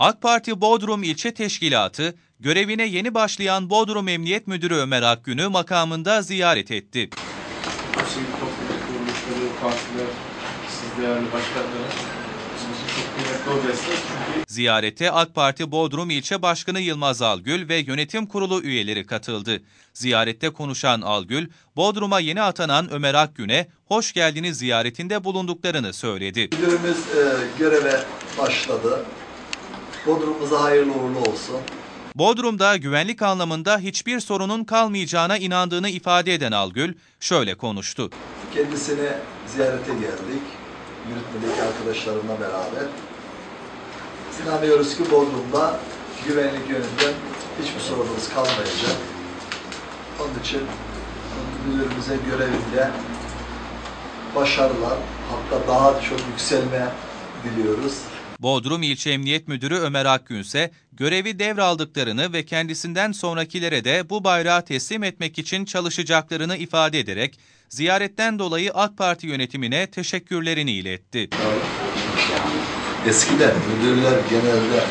AK Parti Bodrum İlçe Teşkilatı görevine yeni başlayan Bodrum Emniyet Müdürü Ömer Akgün'ü makamında ziyaret etti. sivil toplum kuruluşları, partiler, siz değerli başkanlarım, bizim için çok kıymetli o destek. Çünkü Ziyarete AK Parti Bodrum İlçe Başkanı Yılmaz Algül ve yönetim kurulu üyeleri katıldı. Ziyarette konuşan Algül, Bodrum'a yeni atanan Ömer Akgün'e hoş geldiniz ziyaretinde bulunduklarını söyledi. Müdürümüz e, göreve başladı. Bodrum'umuza hayırlı uğurlu olsun. Bodrum'da güvenlik anlamında hiçbir sorunun kalmayacağına inandığını ifade eden Algül şöyle konuştu. Kendisini ziyarete geldik. Yürütmedeki arkadaşlarımla beraber. İnanıyoruz ki Bodrum'da güvenlik yönünden hiçbir sorunumuz kalmayacak. Onun için müdürümüze görevinde başarılar, hatta daha çok yükselme diliyoruz. Bodrum İlçe Emniyet Müdürü Ömer Akgün ise görevi devraldıklarını ve kendisinden sonrakilere de bu bayrağı teslim etmek için çalışacaklarını ifade ederek ziyaretten dolayı AK Parti yönetimine teşekkürlerini iletti. Eskiden müdürler genelde